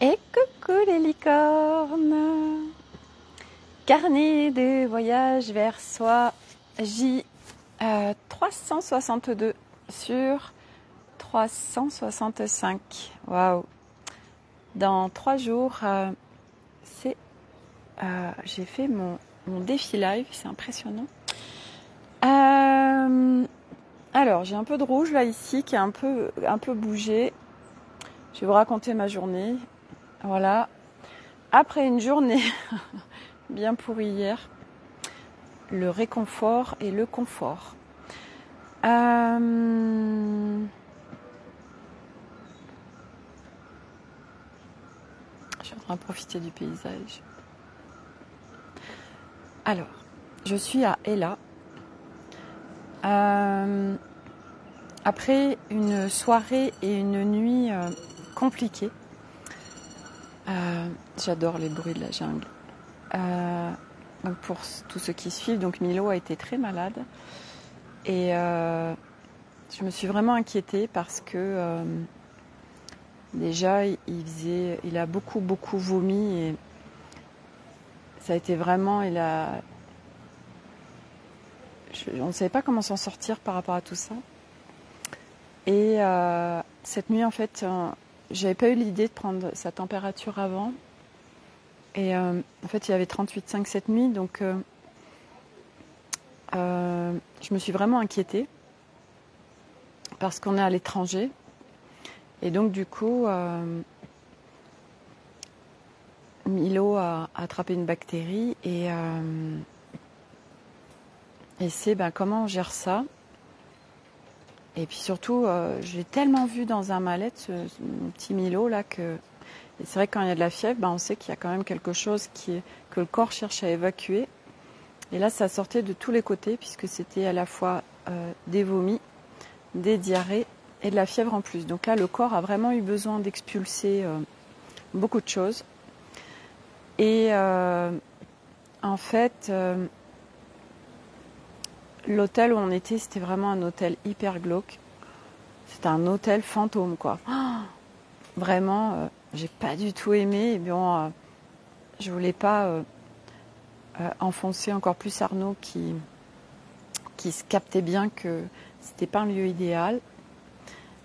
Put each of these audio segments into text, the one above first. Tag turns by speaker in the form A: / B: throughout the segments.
A: Et coucou les licornes Carnet de voyage vers soi J 362 sur 365. Waouh Dans trois jours, euh, c'est euh, j'ai fait mon, mon, défi live, c'est impressionnant. Euh, alors, j'ai un peu de rouge là ici qui a un peu, un peu bougé. Je vais vous raconter ma journée. Voilà. Après une journée bien pourrie hier, le réconfort et le confort. Euh... Je suis en train de profiter du paysage. Alors, je suis à Ella. Euh... Après une soirée et une nuit euh, compliquées, euh, j'adore les bruits de la jungle. Euh, pour tous ceux qui suivent, donc Milo a été très malade et euh, je me suis vraiment inquiétée parce que déjà il faisait, il a beaucoup beaucoup vomi et ça a été vraiment, il a, on ne savait pas comment s'en sortir par rapport à tout ça. Et cette nuit en fait, j'avais pas eu l'idée de prendre sa température avant et euh, en fait, il y avait 38,5 cette nuit, donc euh, euh, je me suis vraiment inquiétée parce qu'on est à l'étranger. Et donc, du coup, Milo a attrapé une bactérie et, et c'est ben, comment on gère ça? Et puis surtout, euh, j'ai tellement vu dans un mallette ce, petit Milo là que c'est vrai que quand il y a de la fièvre, ben on sait qu'il y a quand même quelque chose qui que le corps cherche à évacuer. Et là, ça sortait de tous les côtés puisque c'était à la fois euh, des vomis, des diarrhées et de la fièvre en plus. Donc là, le corps a vraiment eu besoin d'expulser euh, beaucoup de choses. Et en fait, l'hôtel où on était, c'était vraiment un hôtel hyper glauque. C'était un hôtel fantôme, quoi. Vraiment, euh, j'ai pas du tout aimé. Et bon, euh, je voulais pas euh, enfoncer encore plus Arnaud qui, qui se captait bien que c'était pas un lieu idéal.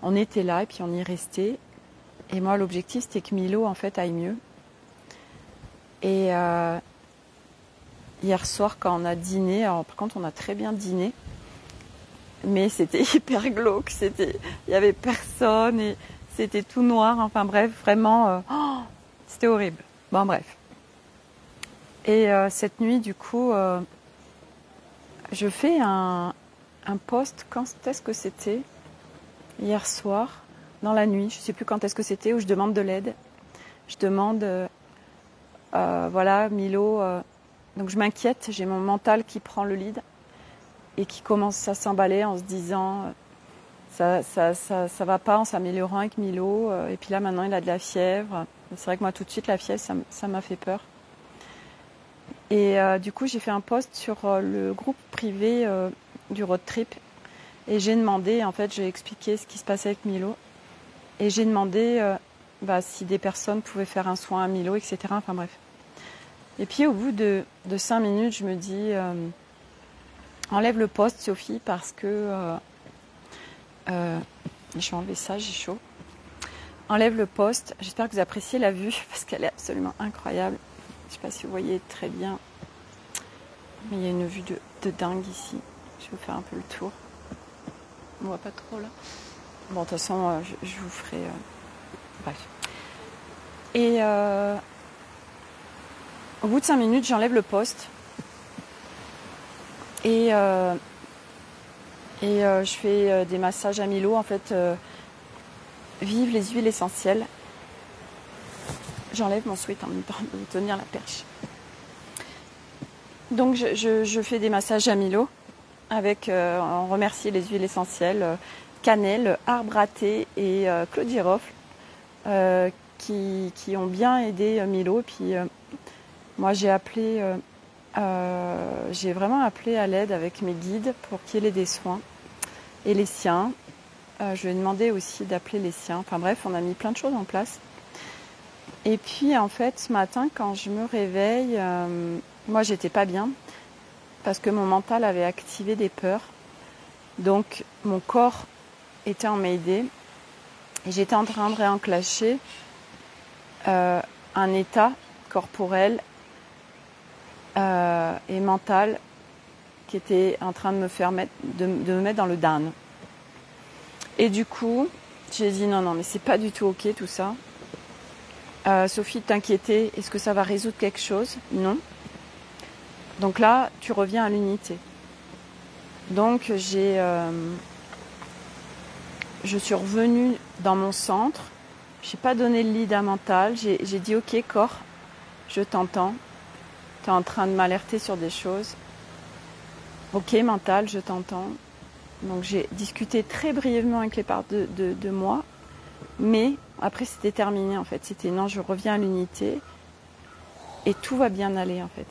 A: On était là et puis on y restait. Et moi, l'objectif, c'était que Milo, en fait, aille mieux. Et euh, hier soir, quand on a dîné, alors par contre, on a très bien dîné, mais c'était hyper glauque. Il y avait personne et c'était tout noir. Enfin bref, vraiment, euh, oh, c'était horrible. Bon bref. Et euh, cette nuit, du coup, euh, je fais un, un post. Quand est-ce que c'était? Hier soir, dans la nuit. Je ne sais plus quand est-ce que c'était où je demande de l'aide. Je demande, voilà, Milo. Donc je m'inquiète. J'ai mon mental qui prend le lead et qui commence à s'emballer en se disant ça, ça, ça, ça va pas en s'améliorant avec Milo. euh, Et puis là, maintenant, il a de la fièvre. C'est vrai que moi, tout de suite, la fièvre, ça m'a fait peur. Et euh, du coup, j'ai fait un post sur euh, le groupe privé euh, du road trip. Et j'ai demandé, en fait, j'ai expliqué ce qui se passait avec Milo. Et j'ai demandé euh, bah, si des personnes pouvaient faire un soin à Milo, etc. Enfin bref. Et puis au bout de, de cinq minutes, je me dis, euh, enlève le post, Sophie, parce que euh, euh, je vais enlever ça, j'ai chaud. Enlève le poste. J'espère que vous appréciez la vue parce qu'elle est absolument incroyable. Je ne sais pas si vous voyez très bien, mais il y a une vue de, dingue ici. Je vais vous faire un peu le tour. On voit pas trop là. Bon, de toute façon, je, vous ferai. Bref. Et au bout de cinq minutes, j'enlève le poste. Et, euh, et euh, je fais euh, des massages à Milo. En fait, vive les huiles essentielles. J'enlève mon sweat en même temps de tenir la perche. Donc, je, je- fais des massages à Milo avec, on remercie les huiles essentielles, cannelle, arbre à thé et euh, qui, qui ont bien aidé Milo. Puis moi, j'ai appelé, euh, euh, j'ai vraiment appelé à l'aide avec mes guides pour qu'il ait des soins et les siens. Euh, je lui ai demandé aussi d'appeler les siens. Enfin bref, on a mis plein de choses en place. Et puis en fait, ce matin, quand je me réveille, moi j'étais pas bien parce que mon mental avait activé des peurs. Donc mon corps était en Mayday et j'étais en train de réenclencher un état corporel euh, et mental qui était en train de me faire mettre, de, me mettre dans le down. Et du coup, j'ai dit non, non, mais c'est pas du tout ok tout ça. Euh, Sophie, t'inquiétais, est-ce que ça va résoudre quelque chose? Non. Donc là, tu reviens à l'unité. Donc j'ai, euh, je suis revenue dans mon centre. J'ai pas donné le lead à mental. J'ai dit ok corps, je t'entends. En train de m'alerter sur des choses. Ok mental, je t'entends. Donc j'ai discuté très brièvement avec les parts de, de moi, mais après, c'était terminé en fait. C'était non, je reviens à l'unité et tout va bien aller en fait.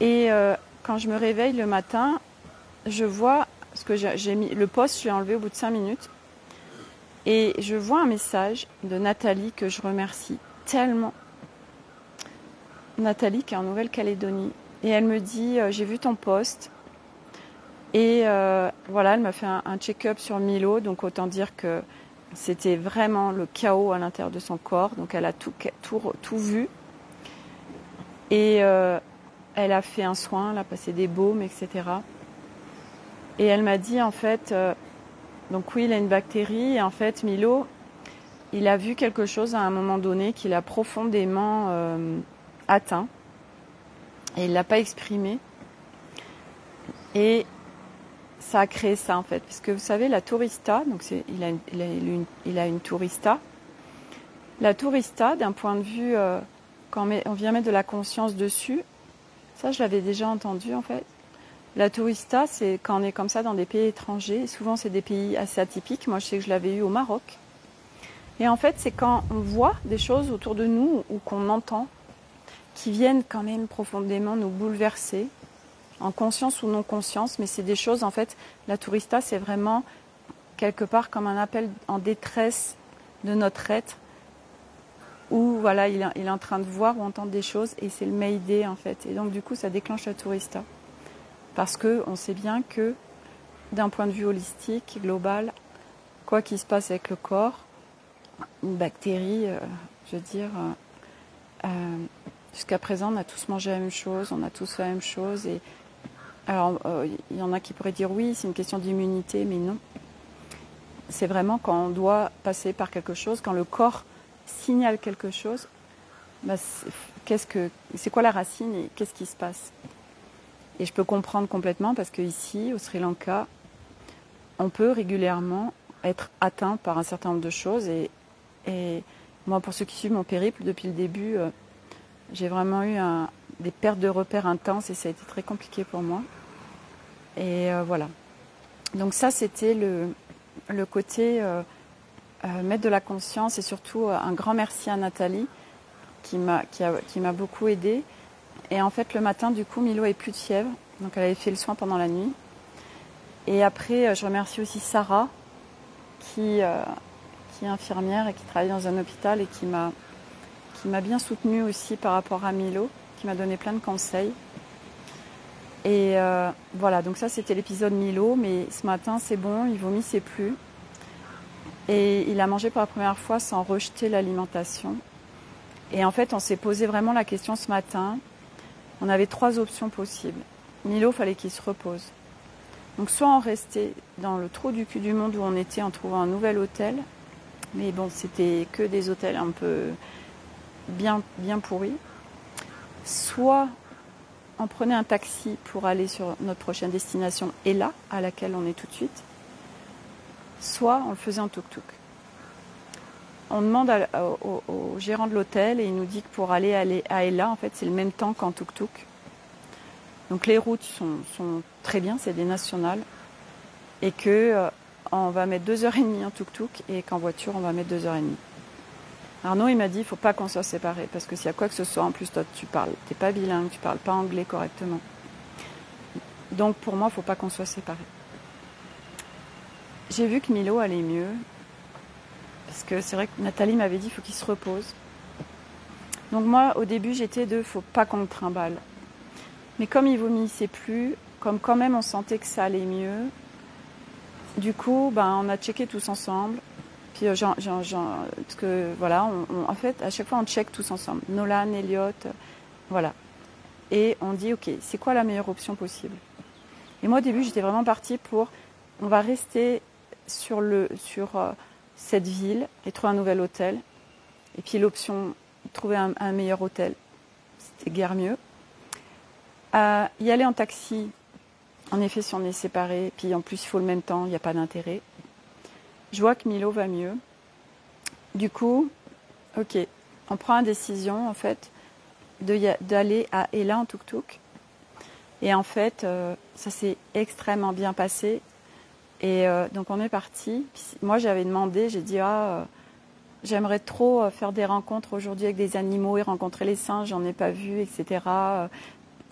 A: Et euh, quand je me réveille le matin, je vois ce que j'ai mis le poste, je l'ai enlevé au bout de cinq minutes et je vois un message de Nathalie que je remercie tellement. Nathalie qui est en Nouvelle-Calédonie et elle me dit euh, j'ai vu ton poste et euh, voilà elle m'a fait un, check-up sur Milo donc autant dire que c'était vraiment le chaos à l'intérieur de son corps. Donc elle a tout, vu. Et euh, elle a fait un soin, elle a passé des baumes, etc. Et elle m'a dit en fait, donc oui, il a une bactérie. Et en fait, Milo, il a vu quelque chose à un moment donné qu'il a profondément atteint. Et il l'a pas exprimé. Et ça a créé ça en fait. Parce que vous savez, la tourista, donc il, a une, il, a une, tourista. La tourista, d'un point de vue, euh, quand on, vient mettre de la conscience dessus, ça je l'avais déjà entendu en fait. La tourista, c'est quand on est comme ça dans des pays étrangers. Souvent, c'est des pays assez atypiques. Moi, je sais que je l'avais eu au Maroc. Et en fait, c'est quand on voit des choses autour de nous ou qu'on entend qui viennent quand même profondément nous bouleverser, en conscience ou non conscience, mais c'est des choses, en fait, la tourista, c'est vraiment quelque part comme un appel en détresse de notre être, où voilà, il, est en train de voir ou entendre des choses, et c'est le Mayday, en fait. Et donc, du coup, ça déclenche la tourista. Parce qu'on sait bien que, d'un point de vue holistique, global, quoi qu'il se passe avec le corps, une bactérie, euh, je veux dire, euh, euh, jusqu'à présent, on a tous mangé la même chose, on a tous fait la même chose, et alors, euh, il y en a qui pourraient dire oui, c'est une question d'immunité, mais non. C'est vraiment quand on doit passer par quelque chose, quand le corps signale quelque chose, bah, qu'est-ce que, c'est quoi la racine et qu'est-ce qui se passe? Et je peux comprendre complètement parce qu'ici, au Sri Lanka, on peut régulièrement être atteint par un certain nombre de choses. Et, et moi, pour ceux qui suivent mon périple depuis le début, euh, j'ai vraiment eu des pertes de repères intenses et ça a été très compliqué pour moi. Et euh, voilà. Donc ça, c'était le, côté euh, euh, mettre de la conscience et surtout un grand merci à Nathalie qui m'a beaucoup aidé. Et en fait, le matin, du coup, Milo avait plus de fièvre, donc elle avait fait le soin pendant la nuit. Et après, je remercie aussi Sarah qui est infirmière et qui travaille dans un hôpital et qui m'a qui m'a bien soutenue aussi par rapport à Milo m'a donné plein de conseils. Et euh, voilà, donc ça c'était l'épisode Milo, mais ce matin c'est bon, il vomit, c'est plus. Et il a mangé pour la première fois sans rejeter l'alimentation. Et en fait, on s'est posé vraiment la question ce matin. On avait trois options possibles. Milo, fallait qu'il se repose. Donc soit on restait dans le trou du cul du monde où on était en trouvant un nouvel hôtel, mais bon, c'était que des hôtels un peu bien, bien pourris soit on prenait un taxi pour aller sur notre prochaine destination et là, à laquelle on est tout de suite, soit on le faisait en tuk-tuk. On demande au, gérant de l'hôtel et il nous dit que pour aller, à Ella, en fait, c'est le même temps qu'en tuk-tuk. Donc les routes sont, très bien, c'est des nationales, et que euh, on va mettre deux heures et demie en tuk-tuk et qu'en voiture on va mettre deux heures et demie. Arnaud, il m'a dit, il faut pas qu'on soit séparés, parce que s'il y a quoi que ce soit, en plus, toi, tu parles, t'es pas bilingue, tu parles pas anglais correctement. Donc, pour moi, il faut pas qu'on soit séparés. J'ai vu que Milo allait mieux, Parce que c'est vrai que Nathalie m'avait dit, il faut qu'il se repose. Donc moi, au début, j'étais de, faut pas qu'on le trimballe. Mais comme il vomissait plus, comme quand même on sentait que ça allait mieux, du coup, ben, on a checké tous ensemble. Puis, euh, que, voilà, en fait, à chaque fois, on check tous ensemble. Nolan, Elliot, euh, voilà. Et on dit, OK, c'est quoi la meilleure option possible? Et moi, au début, j'étais vraiment partie pour, on va rester sur, le, sur euh, cette ville et trouver un nouvel hôtel. Et puis, l'option, trouver un, meilleur hôtel, c'était guère mieux. y aller en taxi, en effet, si on est séparés, puis en plus il faut le même temps, il n'y a pas d'intérêt. Je vois que Milo va mieux. Du coup, ok, on prend la décision en fait d'aller à Ella en tuk-tuk. Et en fait, euh, ça s'est extrêmement bien passé. Et euh, donc on est parti. Moi j'avais demandé, j'ai dit ah euh, j'aimerais trop faire des rencontres aujourd'hui avec des animaux et rencontrer les singes, j'en ai pas vu, etc.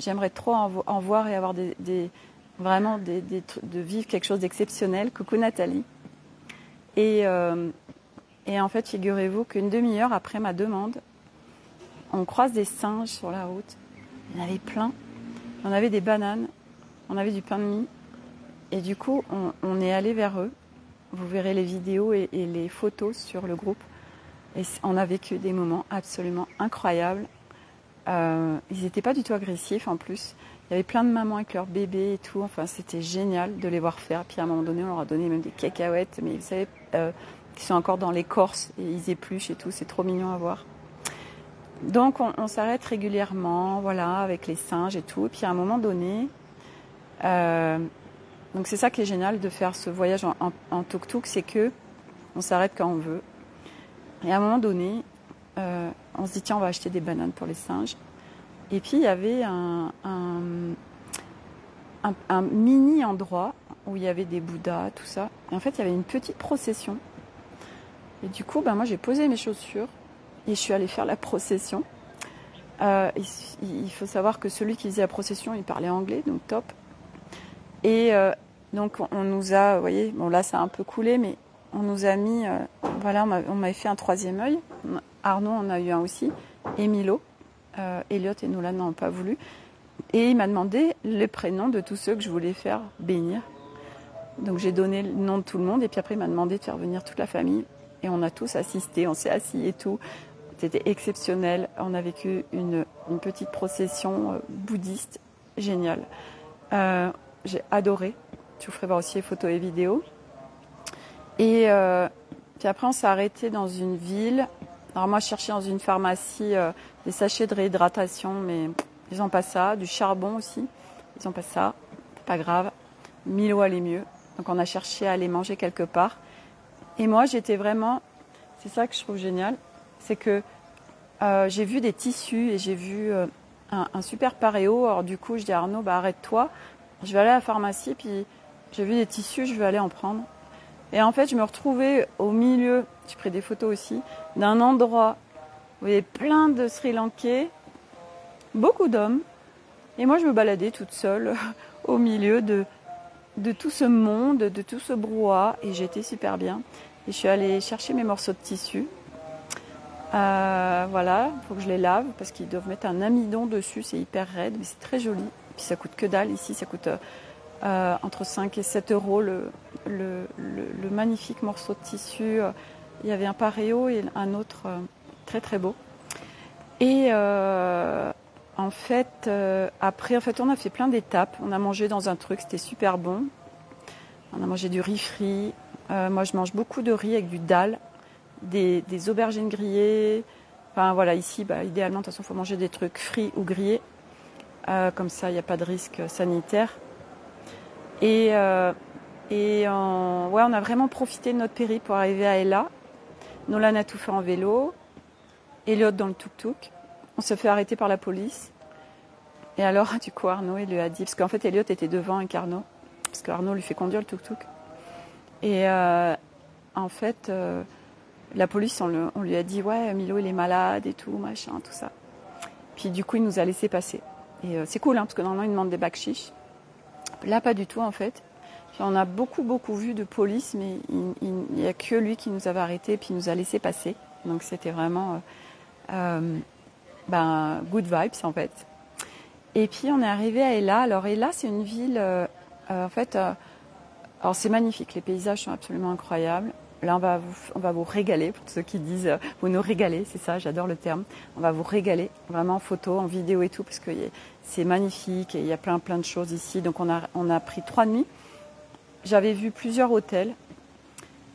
A: J'aimerais trop en, voir et avoir des, vraiment de vivre quelque chose d'exceptionnel. Coucou Nathalie. Et, euh, et en fait, figurez-vous qu'une demi-heure après ma demande, on croise des singes sur la route. Il y en avait plein. On avait des bananes, on avait du pain de mie. Et du coup, on, est allé vers eux. Vous verrez les vidéos et, les photos sur le groupe. Et on a vécu des moments absolument incroyables. Euh, ils n'étaient pas du tout agressifs en plus. Il y avait plein de mamans avec leurs bébés et tout. Enfin, c'était génial de les voir faire. Puis à un moment donné, on leur a donné même des cacahuètes, mais vous savez, euh, sont encore dans l'écorce et ils épluchent et tout. C'est trop mignon à voir. Donc, on, s'arrête régulièrement, voilà, avec les singes et tout. Et puis à un moment donné, euh, donc c'est ça qui est génial de faire ce voyage en, tuk-tuk, c'est que on s'arrête quand on veut. Et à un moment donné, euh, on se dit tiens, on va acheter des bananes pour les singes. Et puis il y avait un, mini endroit où il y avait des bouddhas, tout ça. Et en fait, il y avait une petite procession. Et du coup, ben, moi, j'ai posé mes chaussures et je suis allée faire la procession. Euh, il, faut savoir que celui qui faisait la procession, il parlait anglais, donc top. Et euh, donc, on nous a, vous voyez, bon là, ça a un peu coulé, mais on nous a mis, euh, voilà, on m'avait fait un troisième œil. Arnaud en a eu un aussi, et Milo. Euh, Elliot et Nolan n'ont pas voulu. Et il m'a demandé les prénoms de tous ceux que je voulais faire bénir. Donc j'ai donné le nom de tout le monde et puis après il m'a demandé de faire venir toute la famille. Et on a tous assisté, on s'est assis et tout. C'était exceptionnel. On a vécu une, petite procession euh, bouddhiste géniale. Euh, j'ai adoré. Je vous ferai voir aussi les photos et vidéos. Et puis après on s'est arrêté dans une ville. Alors moi je cherchais dans une pharmacie des sachets de réhydratation, mais ils n'ont pas ça. Du charbon aussi, ils n'ont pas ça. Pas grave. Milo allait mieux. Donc on a cherché à aller manger quelque part. Et moi, j'étais vraiment. C'est ça que je trouve génial. C'est que euh, j'ai vu des tissus et j'ai vu euh, un, super paréo. Alors du coup, je dis à Arnaud, bah, arrête-toi. Je vais aller à la pharmacie, puis j'ai vu des tissus, je vais aller en prendre. Et en fait, je me retrouvais au milieu, j'ai pris des photos aussi, d'un endroit vous voyez plein de Sri Lankais, beaucoup d'hommes. Et moi, je me baladais toute seule au milieu de, de tout ce monde, de tout ce brouhaha. Et j'étais super bien. Et je suis allée chercher mes morceaux de tissu. Euh, voilà, il faut que je les lave parce qu'ils doivent mettre un amidon dessus. C'est hyper raide, mais c'est très joli. Et puis ça coûte que dalle. Ici, ça coûte euh, entre 5 et 7 euros le, le, magnifique morceau de tissu. Il y avait un paréo et un autre. Euh, très très beau. Et euh, en fait, euh, après, en fait, on a fait plein d'étapes. On a mangé dans un truc, c'était super bon. On a mangé du riz frit. Euh, moi, je mange beaucoup de riz avec du dalle, des, aubergines grillées. Enfin voilà, ici, bah, idéalement, de toute façon, il faut manger des trucs frits ou grillés. comme ça, il n'y a pas de risque sanitaire. Et, et ouais, on a vraiment profité de notre périple pour arriver à Ella. Nolan a tout fait en vélo. Elliot dans le tuk-tuk. On se fait arrêter par la police. Et alors, du coup, Arnaud, il lui a dit, parce qu'en fait, Elliot était devant avec Arnaud, parce qu'Arnaud lui fait conduire le tuk-tuk. Et euh, en fait, euh, la police, on, lui a dit, ouais, Milo, il est malade et tout, machin, tout ça. Puis du coup, il nous a laissé passer. Et euh, c'est cool, hein, parce que normalement, il demande des bacs chiches. Là, pas du tout, en fait. On a beaucoup, beaucoup vu de police, mais il n'y a que lui qui nous avait arrêtés et puis nous a laissé passer. Donc c'était vraiment ben, good vibes en fait. Et puis on est arrivé à Ella. Alors Ella, c'est une ville, en fait, alors c'est magnifique. Les paysages sont absolument incroyables. Là, on va vous, on va vous régaler, pour ceux qui disent, euh, vous nous régalez, c'est ça, j'adore le terme. On va vous régaler, vraiment en photo, en vidéo et tout, parce que c'est magnifique et il y a plein, plein de choses ici. Donc, on a, on a pris trois nuits. J'avais vu plusieurs hôtels.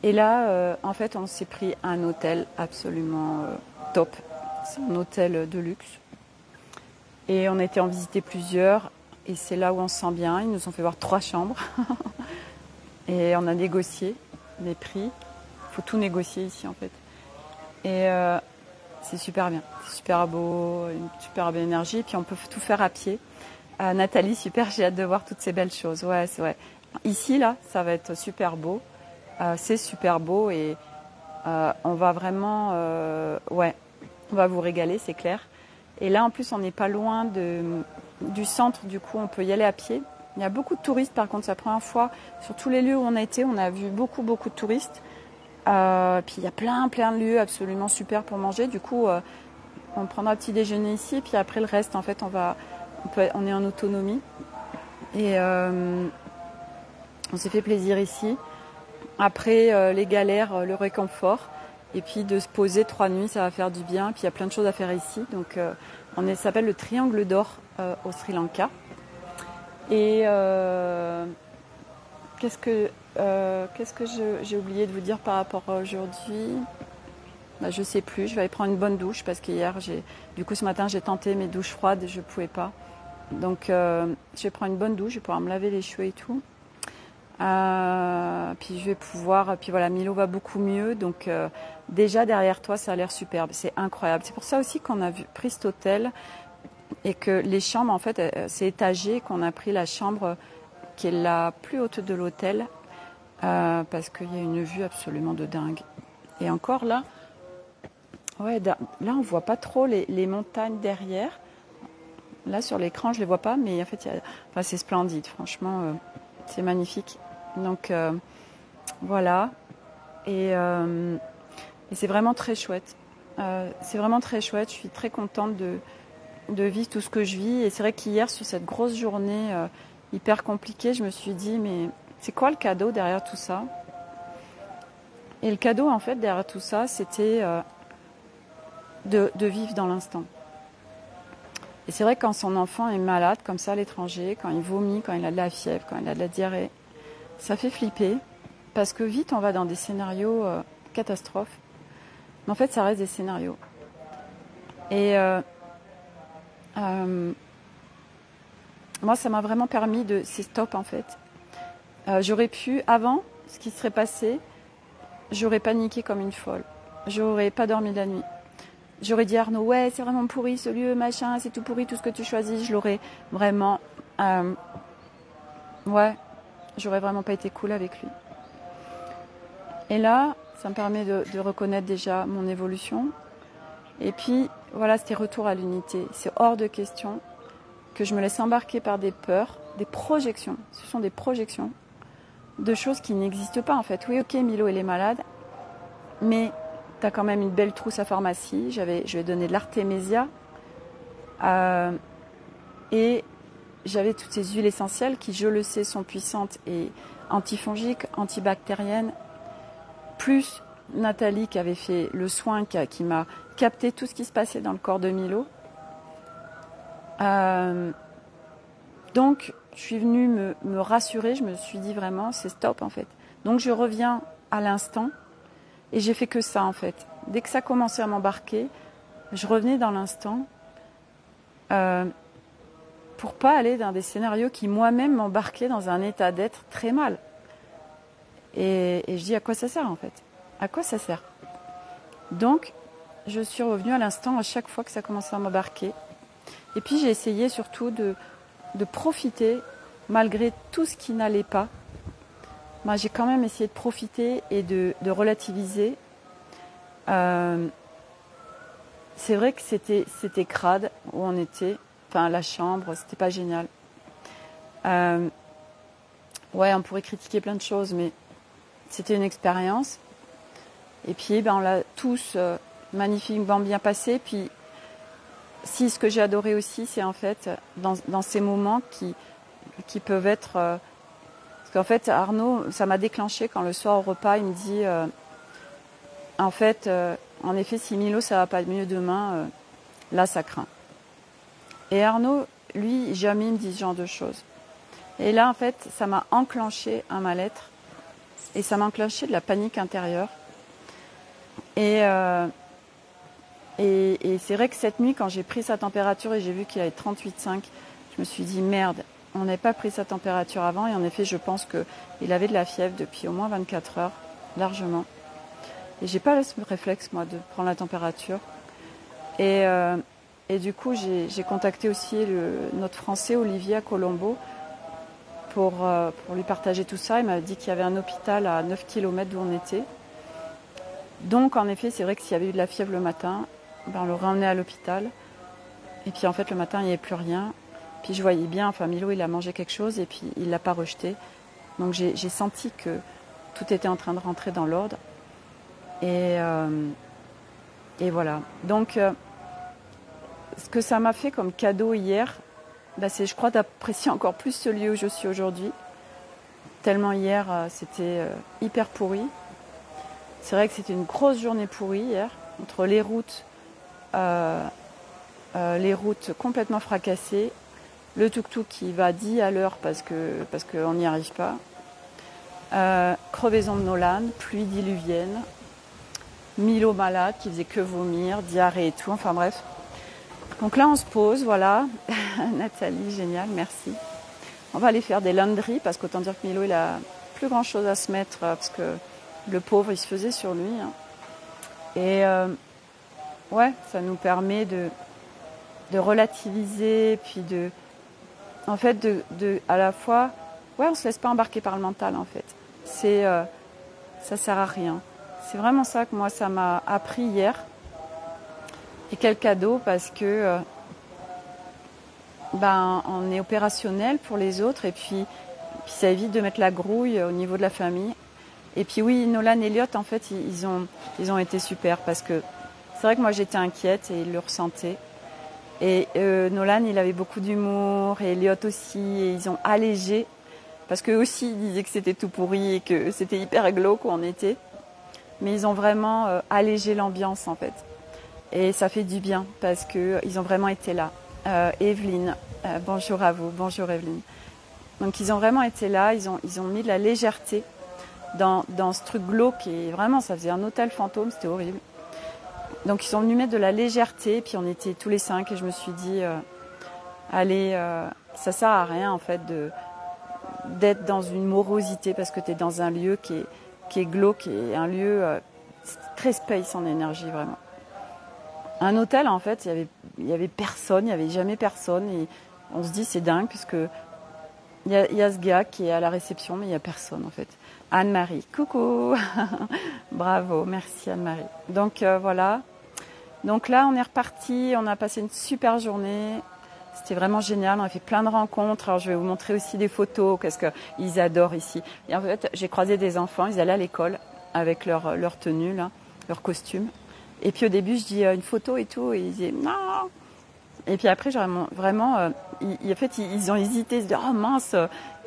A: Et là, euh, en fait, on s'est pris un hôtel absolument euh, top. C'est un hôtel de luxe. Et on a été en visiter plusieurs. Et c'est là où on se sent bien. Ils nous ont fait voir trois chambres. et on a négocié les prix tout négocier ici en fait. Et euh, c'est super bien, c'est super beau, une super belle énergie. Et puis on peut tout faire à pied. Nathalie, super, j'ai hâte de voir toutes ces belles choses. Ouais, c'est vrai. Ici, là, ça va être super beau. Euh, c'est super beau et on va vraiment, ouais, on va vous régaler, c'est clair. Et là, en plus, on n'est pas loin de, du centre, du coup, on peut y aller à pied. Il y a beaucoup de touristes, par contre, c'est la première fois. Sur tous les lieux où on a été, on a vu beaucoup, beaucoup de touristes. Euh, puis il y a plein, plein de lieux absolument super pour manger. Du coup, euh, on prendra un petit déjeuner ici, puis après le reste, en fait, on va, on, est en autonomie. Et euh, on s'est fait plaisir ici. Après les galères, le réconfort. Et puis de se poser trois nuits, ça va faire du bien. Puis il y a plein de choses à faire ici. Donc on s'appelle le Triangle d'Or au Sri Lanka. Et qu'est-ce que euh, qu'est-ce que j'ai oublié de vous dire par rapport à aujourd'hui? Bah, Je sais plus. Je vais aller prendre une bonne douche parce qu'hier, du coup, ce matin, j'ai tenté mes douches froides je ne pouvais pas. Donc, euh, je vais prendre une bonne douche. Je vais pouvoir me laver les cheveux et tout. Euh, puis je vais pouvoir. Puis voilà, Milo va beaucoup mieux. Donc, déjà derrière toi, ça a l'air superbe. C'est incroyable. C'est pour ça aussi qu'on a pris cet hôtel et que les chambres, en fait, c'est étagé. Qu'on a pris la chambre qui est la plus haute de l'hôtel euh, parce qu'il y a une vue absolument de dingue. Et encore là, ouais, là on voit pas trop les, montagnes derrière. Là sur l'écran je les vois pas, mais en fait, c'est splendide. Franchement, euh, c'est magnifique. Donc euh, voilà, et, et c'est vraiment très chouette. c'est vraiment très chouette. Je suis très contente de, de vivre tout ce que je vis. Et c'est vrai qu'hier, sur cette grosse journée hyper compliquée, je me suis dit, mais c'est quoi le cadeau derrière tout ça? Et le cadeau, en fait, derrière tout ça, c'était euh, de, vivre dans l'instant. Et c'est vrai que quand son enfant est malade, comme ça à l'étranger, quand il vomit, quand il a de la fièvre, quand il a de la diarrhée, ça fait flipper. Parce que vite, on va dans des scénarios euh, catastrophes. Mais en fait, ça reste des scénarios. Et euh, moi, ça m'a vraiment permis de. C'est stop, en fait. Euh, j'aurais pu, avant, ce qui serait passé, j'aurais paniqué comme une folle. J'aurais pas dormi la nuit. J'aurais dit à Arnaud, ouais, c'est vraiment pourri ce lieu, machin, c'est tout pourri, tout ce que tu choisis. Je l'aurais vraiment. Euh, ouais, j'aurais vraiment pas été cool avec lui. Et là, ça me permet de, reconnaître déjà mon évolution. Et puis, voilà, c'était retour à l'unité. C'est hors de question que je me laisse embarquer par des peurs, des projections. Ce sont des projections de choses qui n'existent pas en fait. Oui, ok, Milo, elle est malade, mais tu as quand même une belle trousse à pharmacie. J'avais, je vais donner de l'artémésia. Euh, et j'avais toutes ces huiles essentielles qui, je le sais, sont puissantes et antifongiques, antibactériennes. Plus Nathalie qui avait fait le soin, qui, m'a capté tout ce qui se passait dans le corps de Milo. Euh, donc, je suis venue me, rassurer, je me suis dit vraiment, c'est stop en fait. Donc je reviens à l'instant et j'ai fait que ça en fait. Dès que ça commençait à m'embarquer, je revenais dans l'instant euh, pour pas aller dans des scénarios qui moi-même m'embarquaient dans un état d'être très mal. Et, je dis à quoi ça sert en fait? À quoi ça sert? Donc je suis revenue à l'instant à chaque fois que ça commençait à m'embarquer. Et puis j'ai essayé surtout de, profiter malgré tout ce qui n'allait pas. Moi, j'ai quand même essayé de profiter et de, relativiser. Euh, c'est vrai que c'était crade où on était. Enfin, la chambre, c'était pas génial. Euh, ouais, on pourrait critiquer plein de choses, mais c'était une expérience. Et puis, ben, on l'a tous euh, magnifiquement bien passé. Puis, si ce que j'ai adoré aussi, c'est en fait dans, ces moments qui, qui peuvent être. Euh, parce qu'en fait, Arnaud, ça m'a déclenché quand le soir au repas, il me dit En fait, en effet, si Milo, ça va pas mieux demain, là, ça craint. Et Arnaud, lui, jamais il me dit ce genre de choses. Et là, en fait, ça m'a enclenché un mal-être et ça m'a enclenché de la panique intérieure. Et, euh, et, c'est vrai que cette nuit, quand j'ai pris sa température et j'ai vu qu'il avait 38,5, je me suis dit merde, on n'avait pas pris sa température avant. Et en effet, je pense qu'il avait de la fièvre depuis au moins 24 heures, largement. Et j'ai pas le réflexe, moi, de prendre la température. Et, euh, et du coup, j'ai contacté aussi notre Français, Olivier, à Colombo, pour, euh, pour lui partager tout ça. Il m'a dit qu'il y avait un hôpital à 9 km d'où on était. Donc, en effet, c'est vrai que s'il y avait eu de la fièvre le matin, ben, on l'aurait emmené à l'hôpital. Et puis, en fait, le matin, il n'y avait plus rien. Puis, je voyais bien, enfin, Milo, il a mangé quelque chose et puis il ne l'a pas rejeté. Donc, j'ai senti que tout était en train de rentrer dans l'ordre. Et, euh, voilà. Donc, euh, ce que ça m'a fait comme cadeau hier, bah, c'est, je crois, d'apprécier encore plus ce lieu où je suis aujourd'hui. Tellement hier, euh, c'était euh, hyper pourri. C'est vrai que c'était une grosse journée pourrie hier, entre les routes, euh, les routes complètement fracassées, le tuk-tuk qui va 10 à l'heure parce, parce qu'on n'y arrive pas, crevaison de Nolan, pluie diluvienne, Milo malade qui faisait que vomir, diarrhée et tout, enfin bref. Donc là, on se pose, voilà. Nathalie, génial, merci. On va aller faire des laundries parce qu'autant dire que Milo, il a plus grand chose à se mettre euh, parce que le pauvre, il se faisait sur lui. Hein. Et euh, ouais, ça nous permet de, de relativiser, puis de, en fait, de, de, à la fois, ouais, on se laisse pas embarquer par le mental, en fait. C'est, euh, ça sert à rien. C'est vraiment ça que moi, ça m'a appris hier. Et quel cadeau parce que euh, ben, on est opérationnel pour les autres et puis, ça évite de mettre la grouille au niveau de la famille. Et puis oui, Nolan et Elliot, en fait, ils, ont, ils ont été super parce que c'est vrai que moi j'étais inquiète et ils le ressentaient. Et euh, Nolan, il avait beaucoup d'humour et Elliot aussi, et ils ont allégé parce qu'eux aussi ils disaient que c'était tout pourri et que c'était hyper glauque où on était. Mais ils ont vraiment euh, allégé l'ambiance en fait. Et ça fait du bien parce qu'ils ont vraiment été là. Euh, Evelyne, euh, bonjour à vous, bonjour Evelyne. Donc ils ont vraiment été là, ils ont, ils ont mis de la légèreté dans, dans ce truc glauque et vraiment ça faisait un hôtel fantôme, c'était horrible. Donc ils sont venus mettre de la légèreté, puis on était tous les cinq et je me suis dit, euh, allez, euh, ça sert à rien en fait d'être dans une morosité parce que tu es dans un lieu qui est, qui est glauque et un lieu très space en énergie vraiment. Un hôtel, en fait, il y avait, y personne, il n'y avait jamais personne. Et on se dit, c'est dingue, puisque il y, a, il y, ce gars qui est à la réception, mais il n'y a personne, en fait. Anne-Marie, coucou Bravo, merci Anne-Marie. Donc euh, voilà. Donc là, on est reparti, on a passé une super journée. C'était vraiment génial, on a fait plein de rencontres. Alors je vais vous montrer aussi des photos, qu'est-ce qu'ils adorent ici. Et en fait, j'ai croisé des enfants, ils allaient à l'école avec leur, leur tenue, là, leur costume. Et puis au début, je dis euh, une photo et tout, et ils disaient non. Et puis après, vraiment, vraiment euh, en fait, ils, ont hésité, ils se disent oh mince.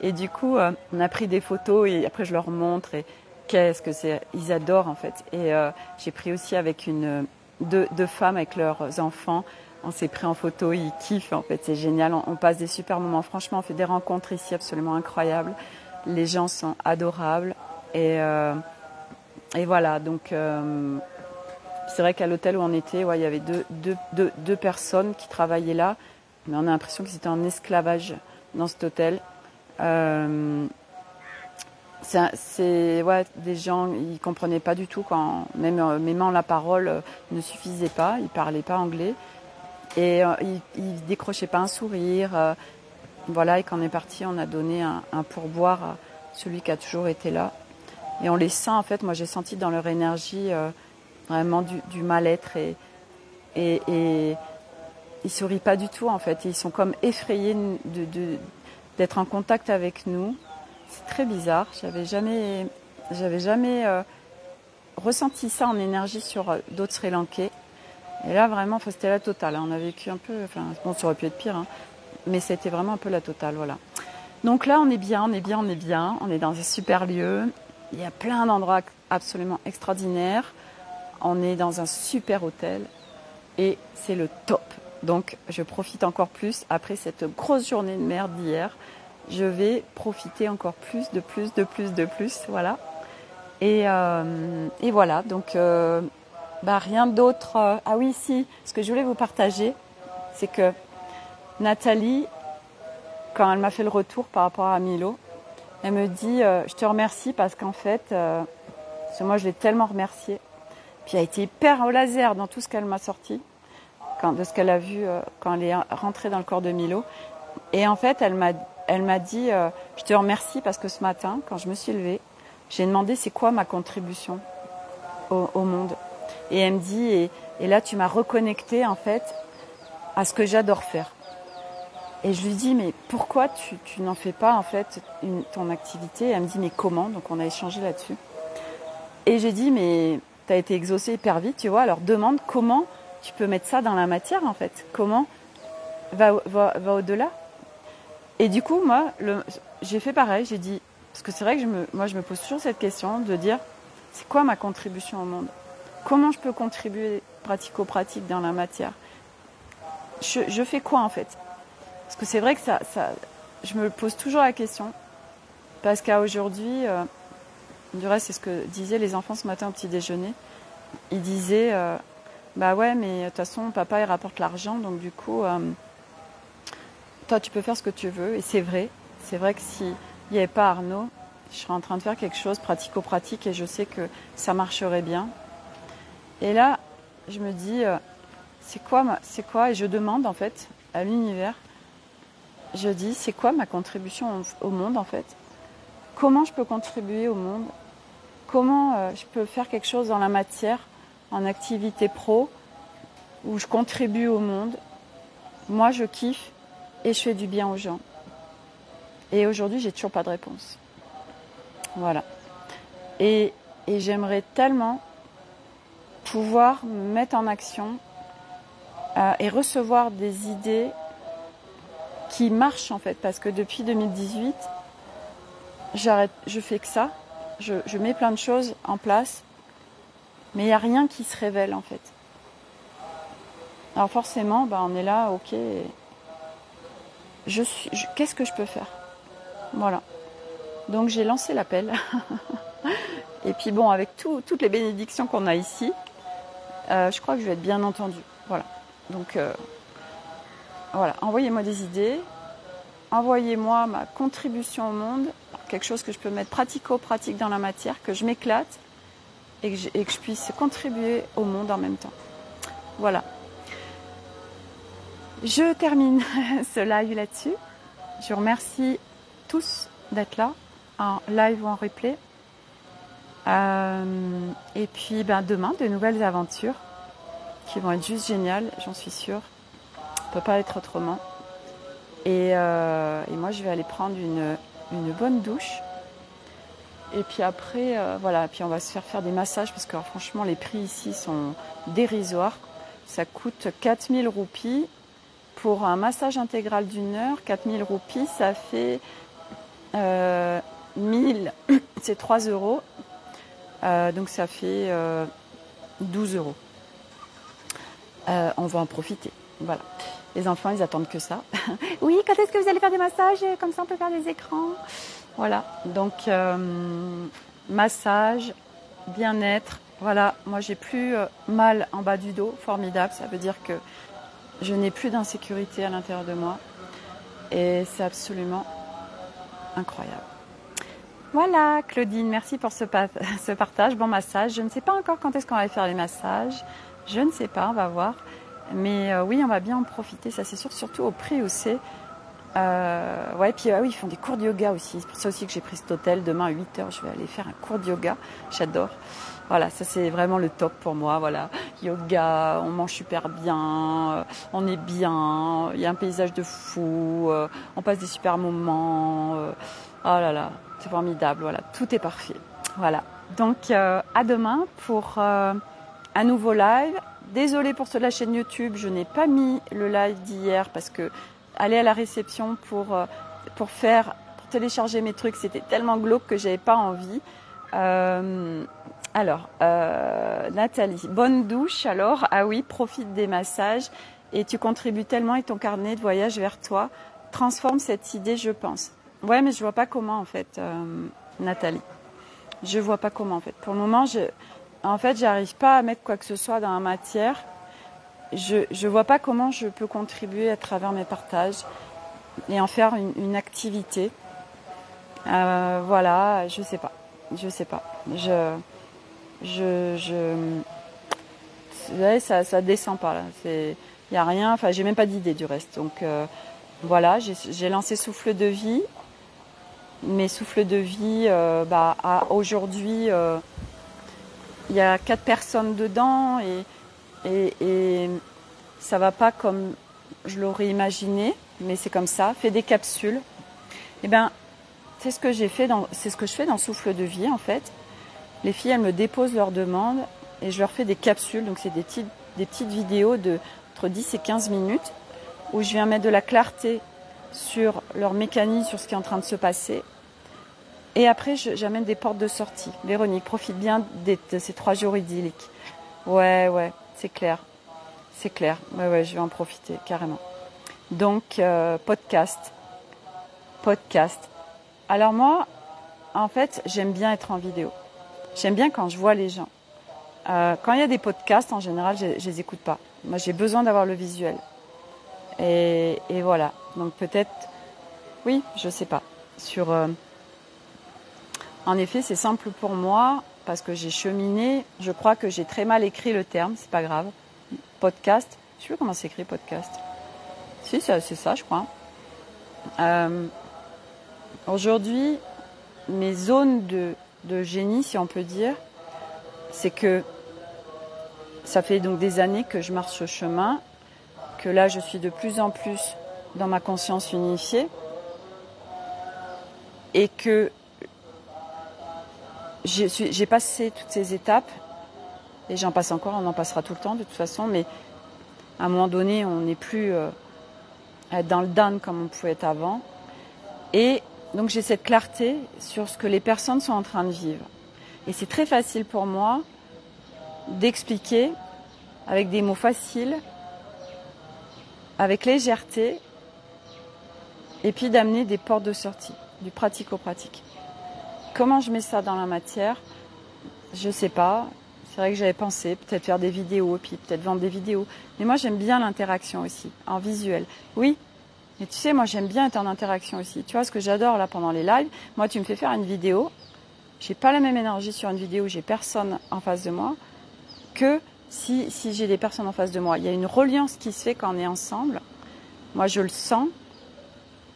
A: Et du coup, euh, on a pris des photos et après, je leur montre et qu'est-ce que c'est. Ils adorent en fait. Et j'ai pris aussi avec une deux, femmes avec leurs enfants. On s'est pris en photo, ils kiffent en fait, c'est génial. On, on, passe des super moments. Franchement, on fait des rencontres ici absolument incroyables. Les gens sont adorables et et voilà donc c'est vrai qu'à l'hôtel où on était, il y avait deux, personnes qui travaillaient là, mais on a l'impression qu'ils étaient en esclavage dans cet hôtel. Euh, c'est des gens, ils comprenaient pas du tout quand même euh, même la parole euh, ne suffisait pas, ils parlaient pas anglais et ils, ils, décrochaient pas un sourire. Voilà, et quand on est parti, on a donné un, un, pourboire à celui qui a toujours été là. Et on les sent en fait, moi j'ai senti dans leur énergie vraiment du, mal-être et, et, et, ils sourient pas du tout en fait. Ils sont comme effrayés de, de, d'être en contact avec nous. C'est très bizarre. J'avais jamais, j'avais jamais euh, ressenti ça en énergie sur euh, d'autres Sri Lankais. Et là, vraiment, c'était la totale. On a vécu un peu, enfin, bon, ça aurait pu être pire, hein, mais c'était vraiment un peu la totale, voilà. Donc là, on est bien, on est bien, on est bien. On est dans un super lieu. Il y a plein d'endroits absolument extraordinaires. On est dans un super hôtel et c'est le top. Donc je profite encore plus après cette grosse journée de merde d'hier. Je vais profiter encore plus, de plus, de plus, de plus, voilà. Et, euh, et voilà, donc euh, bah, rien d'autre. Euh, ah oui, si, ce que je voulais vous partager, c'est que Nathalie, quand elle m'a fait le retour par rapport à Milo, elle me dit Je te remercie parce qu'en fait, moi je l'ai tellement remercié. Puis elle a été hyper au laser dans tout ce qu'elle m'a sorti, de ce qu'elle a vu quand elle est rentrée dans le corps de Milo. Et en fait, elle m'a, elle m'a dit Je te remercie parce que ce matin, quand je me suis levée, j'ai demandé c'est quoi ma contribution au, monde. Et elle me dit, et, là tu m'as reconnecté en fait à ce que j'adore faire. Et je lui dis, mais pourquoi tu, n'en fais pas en fait ton activité? Elle me dit, mais comment? Donc on a échangé là-dessus. Et j'ai dit, mais tu été exaucé hyper vite, tu vois, alors demande comment tu peux mettre ça dans la matière en fait. Comment va, au-delà. Et du coup, moi, j'ai fait pareil, j'ai dit, parce que c'est vrai que je me, moi, je me pose toujours cette question de dire, c'est quoi ma contribution au monde? Comment je peux contribuer pratico-pratique dans la matière? Je, fais quoi en fait? Parce que c'est vrai que ça, ça, je me pose toujours la question. Parce qu'à aujourd'hui, euh, du reste, c'est ce que disaient les enfants ce matin au petit déjeuner. Ils disaient, euh, bah ouais, mais de toute façon, papa, il rapporte l'argent, donc du coup, euh, toi, tu peux faire ce que tu veux. Et c'est vrai. C'est vrai que si il n'y avait pas Arnaud, je serais en train de faire quelque chose pratico-pratique et je sais que ça marcherait bien. Et là, je me dis, euh, c'est quoi, c'est quoi? Et je demande en fait à l'univers, je dis, c'est quoi ma contribution au monde en fait? Comment je peux contribuer au monde? Comment euh, je peux faire quelque chose dans la matière, en activité pro, où je contribue au monde Moi, je kiffe et je fais du bien aux gens. Et aujourd'hui, j'ai toujours pas de réponse. Voilà. Et, j'aimerais tellement pouvoir me mettre en action euh, et recevoir des idées qui marchent en fait. Parce que depuis 2018, j'arrête, je fais que ça. Je, mets plein de choses en place, mais il n'y a rien qui se révèle en fait. Alors forcément, bah, on est là, ok. Qu'est-ce que je peux faire? Voilà. Donc j'ai lancé l'appel. Et puis bon, avec toutes les bénédictions qu'on a ici, euh, je crois que je vais être bien entendue. Voilà. Donc euh, voilà, envoyez-moi des idées, envoyez-moi ma contribution au monde, quelque chose que je peux mettre pratico-pratique dans la matière, que je m'éclate et que, et je puisse contribuer au monde en même temps. Voilà. Je termine ce live là-dessus. Je remercie tous d'être là, en live ou en replay. Euh, et puis ben, demain, de nouvelles aventures qui vont être juste géniales, j'en suis sûre. On peut pas être autrement. Et, euh, moi, je vais aller prendre une, bonne douche. Et puis après, euh, voilà, puis on va se faire faire des massages parce que franchement, les prix ici sont dérisoires. Ça coûte 4000 roupies pour un massage intégral d'une heure. 4000 roupies, ça fait 1000, euh, c'est 3 euros. Euh, donc ça fait 12 euh, euros. on va en profiter. Voilà. Les enfants, ils attendent que ça. oui, quand est-ce que vous allez faire des massages? Comme ça, on peut faire des écrans. Voilà. Donc, massage, bien-être. Voilà. Moi, j'ai plus mal en bas du dos. Formidable. Ça veut dire que je n'ai plus d'insécurité à l'intérieur de moi. Et c'est absolument incroyable. Voilà, Claudine, merci pour ce, ce, partage. Bon massage. Je ne sais pas encore quand est-ce qu'on va faire les massages. Je ne sais pas, on va voir. Mais euh, oui, on va bien en profiter, ça c'est sûr, surtout au prix où c'est. Euh, ouais, puis ah oui, ils font des cours de yoga aussi. C'est pour ça aussi que j'ai pris cet hôtel. Demain à 8h, je vais aller faire un cours de yoga. J'adore. Voilà, ça c'est vraiment le top pour moi. Voilà, yoga, on mange super bien, euh, on est bien, il y a un paysage de fou, euh, on passe des super moments. Oh là là, c'est formidable, voilà, tout est parfait. Voilà. Donc à demain pour un nouveau live. Désolée pour la chaîne YouTube, je n'ai pas mis le live d'hier parce que aller à la réception pour, euh, pour faire pour télécharger mes trucs, c'était tellement glauque que j'avais pas envie. alors, Nathalie, bonne douche alors. Ah oui, profite des massages et tu contribues tellement et ton carnet de voyage vers toi transforme cette idée, je pense. Ouais, mais je vois pas comment en fait, Nathalie. Je vois pas comment en fait. Pour le moment, je, en fait, j'arrive pas à mettre quoi que ce soit dans la matière. Je je vois pas comment je peux contribuer à travers mes partages et en faire une, activité. Euh, voilà, je sais pas, je sais pas. Je je je ça ça descend pas là. Il y a rien. Enfin, j'ai même pas d'idée du reste. Donc euh, voilà, j'ai lancé souffle de vie mes souffles de vie, euh, bah, aujourd'hui, il y a quatre personnes dedans et, et, et ça va pas comme je l'aurais imaginé, mais c'est comme ça. Fais des capsules. Eh ben, c'est ce que j'ai fait c'est ce que je fais dans Souffle de vie en fait. Les filles, elles me déposent leurs demandes et je leur fais des capsules. Donc c'est des petites, des petites vidéos de entre 10 et 15 minutes où je viens mettre de la clarté sur leur mécanisme, sur ce qui est en train de se passer. Et après, j'amène des portes de sortie. Véronique, profite bien de ces trois jours idylliques. Ouais, ouais, c'est clair. C'est clair. Ouais, ouais, je vais en profiter, carrément. Donc, euh, podcast. Podcast. Alors moi, en fait, j'aime bien être en vidéo. J'aime bien quand je vois les gens. Euh, quand il y a des podcasts, en général, je, ne les écoute pas. Moi, j'ai besoin d'avoir le visuel. Et, et voilà. Donc peut-être, oui, je sais pas. Sur euh, en effet, c'est simple pour moi parce que j'ai cheminé. Je crois que j'ai très mal écrit le terme, c'est pas grave. Podcast. Je sais pas comment s'écrit podcast. Si, c'est ça, je crois. Euh, aujourd'hui, mes zones de, de génie, si on peut dire, c'est que ça fait donc des années que je marche au chemin, que là je suis de plus en plus dans ma conscience unifiée et que j'ai passé toutes ces étapes et j'en passe encore, on en passera tout le temps de toute façon, mais à un moment donné, on n'est plus euh, dans le dan comme on pouvait être avant. Et donc j'ai cette clarté sur ce que les personnes sont en train de vivre. Et c'est très facile pour moi d'expliquer avec des mots faciles, avec légèreté, et puis d'amener des portes de sortie, du pratico-pratique. Comment je mets ça dans la matière Je sais pas. C'est vrai que j'avais pensé peut-être faire des vidéos, puis peut-être vendre des vidéos. Mais moi, j'aime bien l'interaction aussi, en visuel. Oui, mais tu sais, moi, j'aime bien être en interaction aussi. Tu vois, ce que j'adore là pendant les lives, moi, tu me fais faire une vidéo. J'ai pas la même énergie sur une vidéo où j'ai personne en face de moi que si, si j'ai des personnes en face de moi. Il y a une reliance qui se fait quand on est ensemble. Moi, je le sens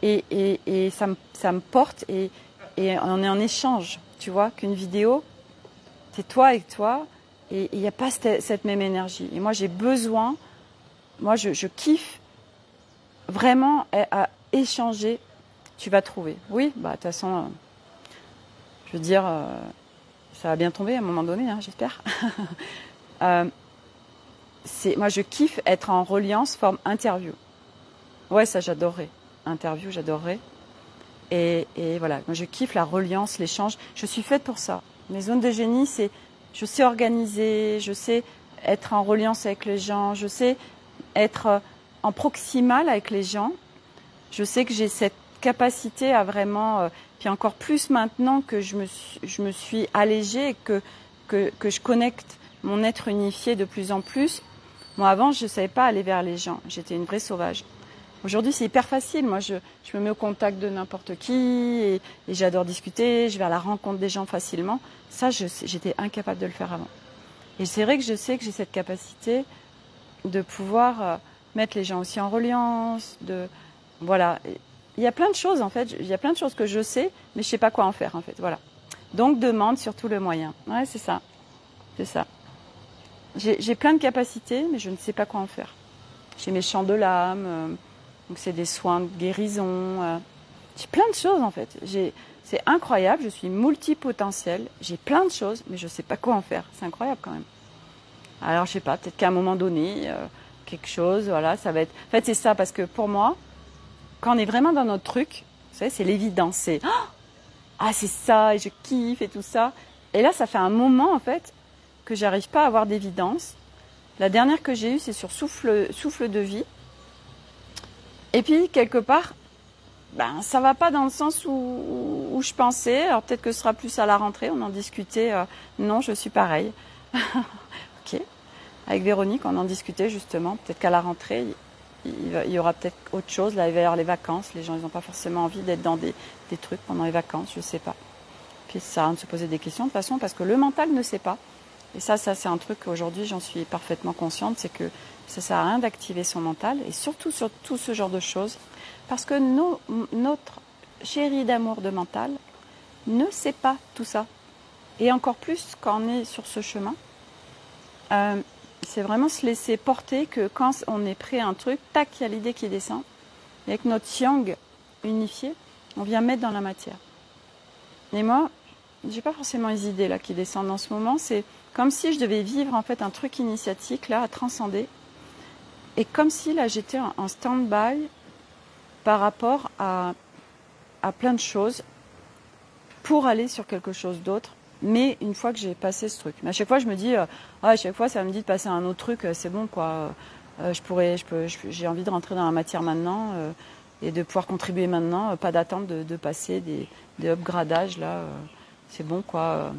A: et, et, et ça, me, ça me porte et, et on est en échange, tu vois, qu'une vidéo, c'est toi et toi, et il n'y a pas cette, même énergie. Et moi, j'ai besoin, moi, je, kiffe vraiment à, échanger. Tu vas trouver. Oui, bah, de toute façon, euh, je veux dire, euh, ça va bien tomber à un moment donné, hein, j'espère. euh, moi, je kiffe être en reliance forme interview. Ouais, ça, j'adorerais. Interview, j'adorerais. Et, voilà, moi je kiffe la reliance, l'échange. Je suis faite pour ça. Mes zones de génie, c'est je sais organiser, je sais être en reliance avec les gens, je sais être euh, en proximal avec les gens. Je sais que j'ai cette capacité à vraiment, euh, puis encore plus maintenant que je me suis, je me suis allégée et que, que, que je connecte mon être unifié de plus en plus. Moi avant, je ne savais pas aller vers les gens. J'étais une vraie sauvage. Aujourd'hui, c'est hyper facile. Moi, je, me mets au contact de n'importe qui et, j'adore discuter. Je vais à la rencontre des gens facilement. Ça, j'étais incapable de le faire avant. Et c'est vrai que je sais que j'ai cette capacité de pouvoir euh, mettre les gens aussi en reliance. De voilà. Il y a plein de choses en fait. Il y a plein de choses que je sais, mais je sais pas quoi en faire en fait. Voilà. Donc demande surtout le moyen. Ouais, c'est ça. C'est ça. J'ai plein de capacités, mais je ne sais pas quoi en faire. J'ai mes champs de l'âme. Euh, donc c'est des soins de guérison. Euh, j'ai plein de choses en fait. c'est incroyable, je suis multipotentiel, j'ai plein de choses, mais je ne sais pas quoi en faire. C'est incroyable quand même. Alors je sais pas, peut-être qu'à un moment donné, euh, quelque chose, voilà, ça va être. En fait, c'est ça, parce que pour moi, quand on est vraiment dans notre truc, vous savez, c'est l'évidence. C'est ah, c'est ça, et je kiffe et tout ça. Et là, ça fait un moment en fait que j'arrive pas à avoir d'évidence. La dernière que j'ai eue, c'est sur souffle, souffle de vie. Et puis, quelque part, ben, ça va pas dans le sens où, je pensais. Alors peut-être que ce sera plus à la rentrée, on en discutait. Euh, non, je suis pareil. ok. Avec Véronique, on en discutait justement. Peut-être qu'à la rentrée, il, y aura peut-être autre chose. Là, il va y avoir les vacances. Les gens, ils n'ont pas forcément envie d'être dans des, trucs pendant les vacances, je sais pas. Puis ça de se poser des questions de toute façon parce que le mental ne sait pas. Et ça, ça c'est un truc qu'aujourd'hui j'en suis parfaitement consciente, c'est que ça sert à rien d'activer son mental et surtout sur tout ce genre de choses parce que notre chéri d'amour de mental ne sait pas tout ça. Et encore plus quand on est sur ce chemin. Euh, c'est vraiment se laisser porter que quand on est prêt à un truc, tac, il y a l'idée qui descend. Et avec notre yang unifié, on vient mettre dans la matière. Et moi, j'ai pas forcément les idées là qui descendent en ce moment. C'est comme si je devais vivre en fait un truc initiatique là à transcender. Et comme si là j'étais en stand-by par rapport à, à plein de choses pour aller sur quelque chose d'autre. Mais une fois que j'ai passé ce truc, mais à chaque fois je me dis, euh, ah, à chaque fois ça me dit de passer à un autre truc, euh, c'est bon quoi. Euh, je pourrais, je peux, j'ai envie de rentrer dans la matière maintenant et de pouvoir contribuer maintenant, pas d'attendre de, passer des, des upgradages là. c'est bon quoi.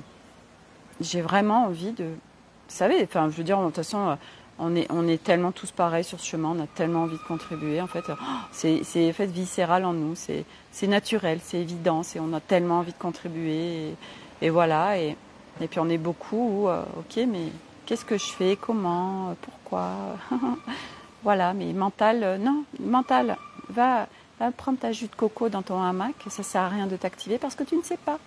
A: J'ai vraiment envie de, vous savez, je veux dire, de toute façon on est, on est tellement tous pareils sur ce chemin, on a tellement envie de contribuer. En fait, oh, c'est, viscéral en nous, c'est, naturel, c'est évident, on a tellement envie de contribuer. Et, voilà, et, et, puis on est beaucoup où, euh, ok, mais qu'est-ce que je fais, comment, pourquoi Voilà, mais mental, euh, non, mental, va, va prendre ta jus de coco dans ton hamac, ça sert à rien de t'activer parce que tu ne sais pas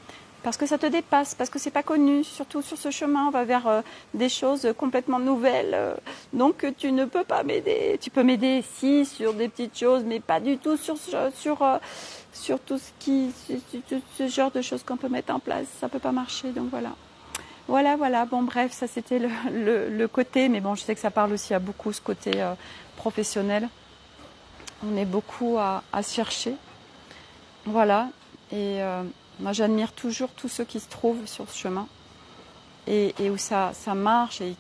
A: parce que ça te dépasse, parce que c'est pas connu. Surtout sur ce chemin, on va vers euh, des choses complètement nouvelles. Euh. donc tu ne peux pas m'aider. Tu peux m'aider si sur des petites choses, mais pas du tout sur sur euh, sur tout ce qui ce genre de choses qu'on peut mettre en place. Ça peut pas marcher. Donc voilà. Voilà, voilà. Bon, bref, ça c'était le, le, côté, mais bon, je sais que ça parle aussi à beaucoup ce côté professionnel. On est beaucoup à, à chercher. Voilà. Et moi, j'admire toujours tous ceux qui se trouvent sur ce chemin et, où ça, marche et,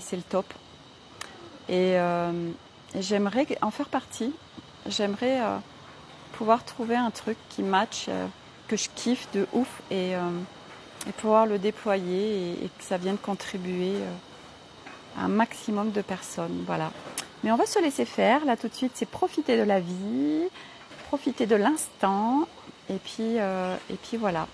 A: c'est le top. Euh, et, j'aimerais en faire partie. J'aimerais euh, pouvoir trouver un truc qui match, euh, que je kiffe de ouf et, pouvoir le déployer et, que ça vienne contribuer à un maximum de personnes. Voilà. Mais on va se laisser faire. Là, tout de suite, c'est profiter de la vie, profiter de l'instant et puis, euh, et puis voilà.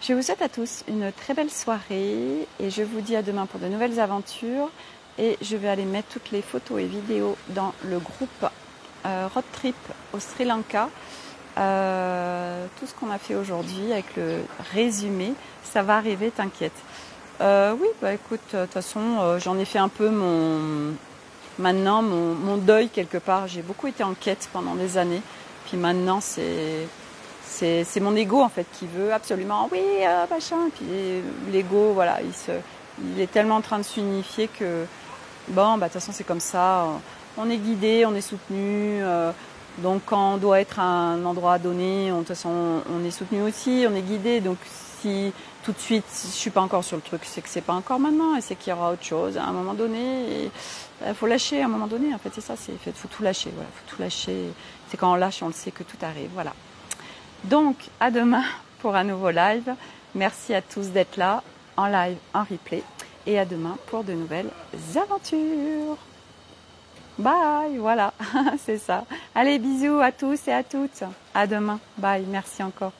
A: Je vous souhaite à tous une très belle soirée et je vous dis à demain pour de nouvelles aventures. Et je vais aller mettre toutes les photos et vidéos dans le groupe euh, Road Trip au Sri Lanka. Euh, tout ce qu'on a fait aujourd'hui avec le résumé, ça va arriver, t'inquiète. oui, bah écoute, de toute façon, j'en ai fait un peu mon maintenant mon, mon deuil quelque part. J'ai beaucoup été en quête pendant des années. Puis maintenant, c'est c'est mon ego en fait qui veut absolument oui euh, machin. Puis l'ego voilà il est tellement en train de s'unifier que bon bah de toute façon c'est comme ça. On est guidé on est soutenu euh, donc quand on doit être à un endroit donné de toute façon on est soutenu aussi on est guidé. Donc si tout de suite je suis pas encore sur le truc c'est que c'est pas encore maintenant et c'est qu'il y aura autre chose à un moment donné. Il faut lâcher à un moment donné en fait c'est ça c'est faut tout lâcher voilà faut tout lâcher. C'est quand on lâche on le sait que tout arrive voilà donc, à demain pour un nouveau live. Merci à tous d'être là en live, en replay. Et à demain pour de nouvelles aventures. Bye, voilà, c'est ça. Allez, bisous à tous et à toutes. À demain. Bye, merci encore.